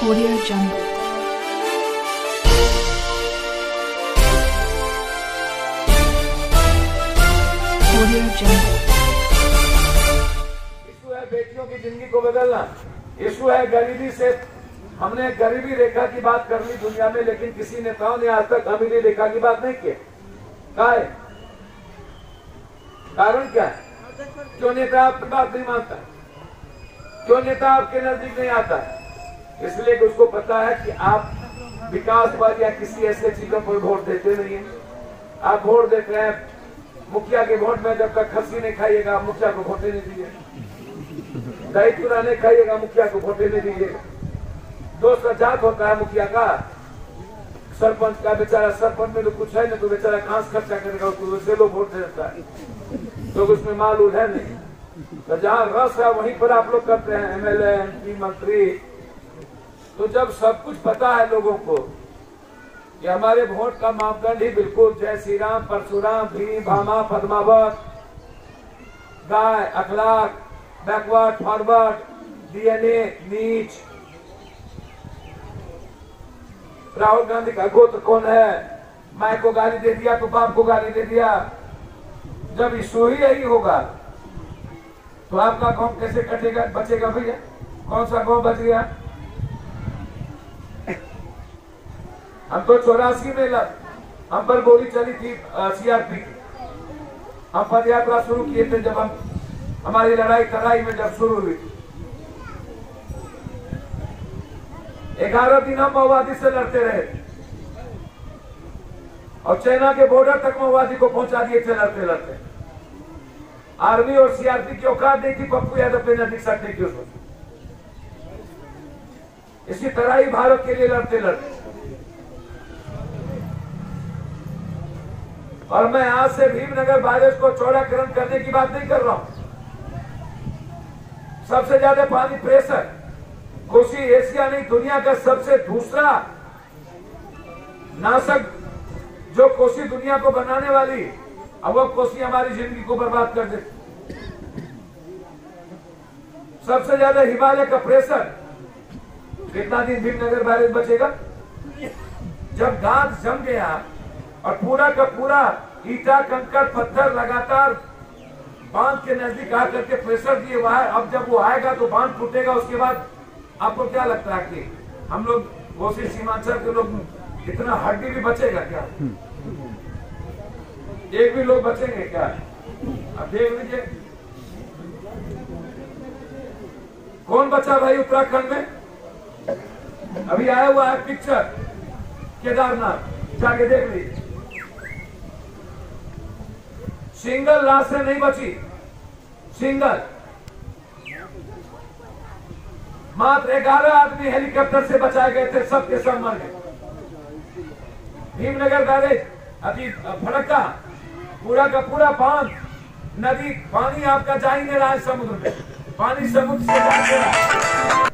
Audio Jungle. Audio Jungle. Issue है बेटियों की ज़िंदगी को बदलना। इशू है गरीबी से। हमने गरीबी रेखा की बात कर ली दुनिया में, लेकिन किसी नेताओं ने आज तक अमीरी रेखा की बात नहीं की है? कारण क्या है? क्यों नेता आपकी बात नहीं मानता क्यों नेता आपके नज़दीक नहीं आता इसलिए कि उसको पता है कि आप विकास पर या किसी ऐसे चीज़ों पर वोट देते नहीं है। आप वोट देते हैं, मुखिया के वोट में जब तक खस्सी नहीं खाइएगा, आप मुखिया को वोटे नहीं दीजिए। दही चूरा नहीं खाइएगा, मुखिया को वोटे नहीं दीजिएगा दोस्त का जात होता है मुखिया का। सरपंच का बेचारा सरपंच में तो कुछ है ना तो बेचारा कहाँ से खर्चा करेगा, उसको वैसे लोग वोट दे देता है। तो उसमें माल उल है नहीं। तो जहाँ रस है, वहीं पर आप लोग करते हैं, एमएलए, एमपी, मंत्री। तो जब सब कुछ पता है लोगों को कि हमारे वोट का मापदंड ही बिल्कुल जय श्री राम परशुराम, भीम, भामा, पद्मावत, गाय, अखलाक, बैकवर्ड, फॉरवर्ड, डीएनए, नीच। राहुल गांधी का गोत्र कौन है? माए को गाली दे दिया तो बाप को गाली दे दिया। जब इशू ही यही होगा तो आपका गाँव कैसे कटेगा, बचेगा भैया? कौन सा गाँव बच गया? हम तो चौरासी में हम पर गोली चली थी सीआरपी की। हम पद यात्रा शुरू किए थे जब हम हमारी लड़ाई तराई में जब शुरू हुई थी। ग्यारह दिन हम माओवादी से लड़ते रहे। और चाइना के बॉर्डर तक माओवादी को पहुँचा दिए थे लड़ते लड़ते। आर्मी और सीआरपी की औकात नहीं थी पप्पू यादव पे नज़दीक सकने की उसको इसी तरह ही भारत के लिए लड़ते लड़ते। और मैं आज से भीमनगर बारिश को चौड़ाकरण करने की बात नहीं कर रहा हूँ। सबसे ज़्यादा पानी प्रेशर कोसी एशिया नहीं, दुनिया का सबसे दूसरा नाशक जो कोसी दुनिया को बनाने वाली अब वो कोसी हमारी ज़िंदगी को बर्बाद कर दे। सबसे ज़्यादा हिमालय का प्रेशर कितना दिन भीमनगर बैरेज बचेगा? जब गांध जम गया और पूरा का पूरा ईटा कंकड़ पत्थर लगातार बाँध के नज़दीक आकर के प्रेशर दिए हुआ है। अब जब वो आएगा तो बाँध टूटेगा उसके बाद आपको क्या लगता है कि हम लोग कोसी सीमांचल के लोग इतना हड्डी भी बचेगा क्या? एक भी लोग बचेंगे क्या? अब देख लीजिए। कौन बचा भाई उत्तराखंड में? अभी आया हुआ है पिक्चर केदारनाथ। जाके देख लीजिए। सिंगल लाश से नहीं बची। सिंगल। मात्र ग्यारह आदमी हेलीकॉप्टर से बचाए गए थे, सबके सब मर गए। भीमनगर बैरेज अभी फड़का पूरा का पूरा बाँध, नदी, पानी आपका जा ही नहीं रहा है समुद्र में। पानी समुद्र से जा रहा